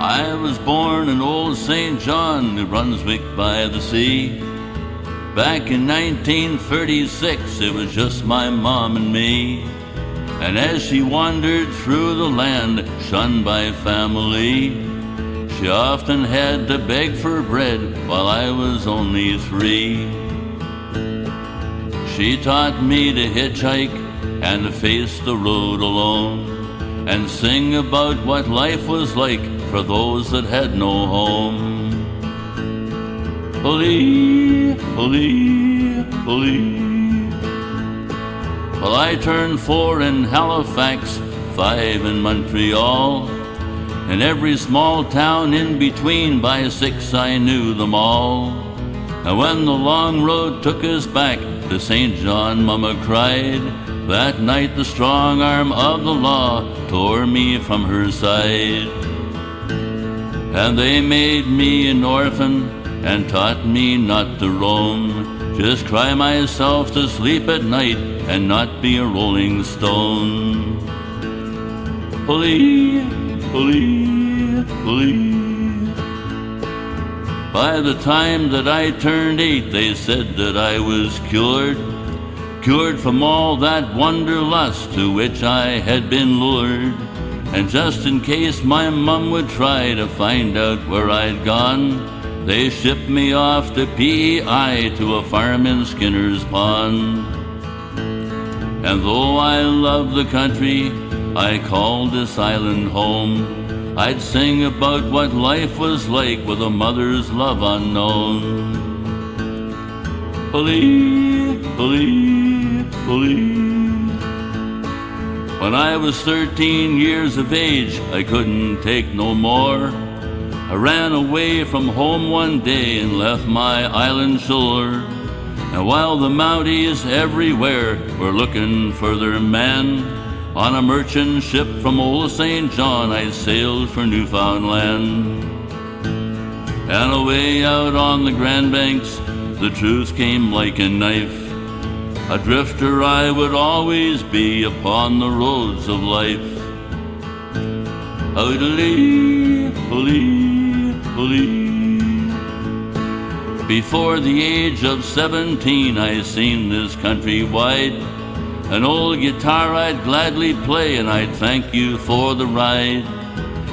I was born in old Saint John, New Brunswick by the sea. Back in 1936, it was just my mom and me. And as she wandered through the land, shunned by family, she often had to beg for bread while I was only three. She taught me to hitchhike and to face the road alone and sing about what life was like for those that had no home. Holy, holy, holy. Well, I turned four in Halifax, five in Montreal, and every small town in between by six I knew them all. And when the long road took us back to Saint John, Mama cried. That night the strong arm of the law tore me from her side. And they made me an orphan and taught me not to roam. Just cry myself to sleep at night and not be a rolling stone. Holy, holy, holy. By the time that I turned eight, they said that I was cured, cured from all that wanderlust to which I had been lured. And just in case my mum would try to find out where I'd gone, they shipped me off to PEI to a farm in Skinner's Pond. And though I love the country, I called this island home. I'd sing about what life was like with a mother's love unknown. Holy, holy, holy. When I was 13 years of age, I couldn't take no more. I ran away from home one day and left my island shore. And while the Mounties everywhere were looking for their man, on a merchant ship from old Saint John, I sailed for Newfoundland. And away out on the Grand Banks, the truth came like a knife. A drifter I would always be upon the roads of life. Hoodly, holy, holy. Before the age of seventeen, I seen this country wide. An old guitar I'd gladly play, and I'd thank you for the ride.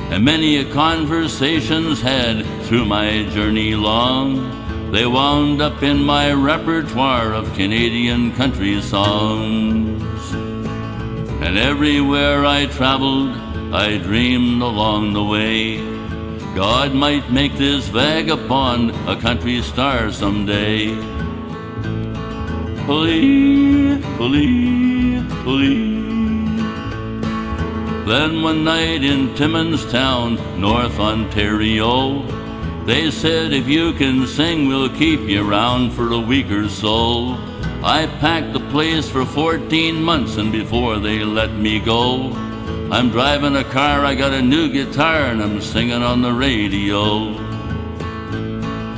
And many a conversations had through my journey long. They wound up in my repertoire of Canadian country songs. And everywhere I traveled, I dreamed along the way. God might make this vagabond a country star someday. Holy, holy, holy. Then one night in Timmins Town, North Ontario, they said if you can sing, we'll keep you round for a week or so. I packed the place for 14 months, and before they let me go, I'm driving a car, I got a new guitar, and I'm singing on the radio.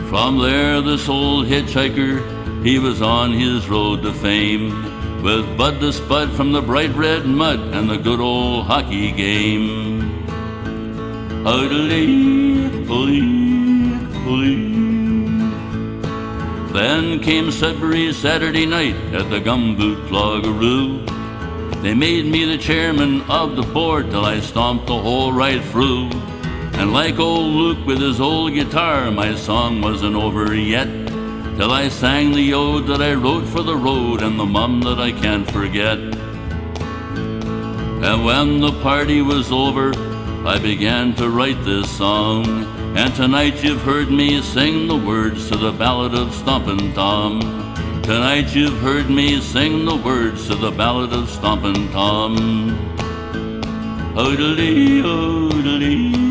From there, this old hitchhiker he was on his road to fame with Bud the Spud from the bright red mud and the good old hockey game. Hoodly, holy, holy. Then came Sudbury Saturday night at the Gumboot Cloggeroo. They made me the chairman of the board till I stomped the hole right through. And like old Luke with his old guitar, my song wasn't over yet till I sang the ode that I wrote for the road and the mum that I can't forget. And when the party was over, I began to write this song. And tonight you've heard me sing the words to the ballad of Stompin' Tom. Tonight you've heard me sing the words to the ballad of Stompin' Tom. Odely, odely.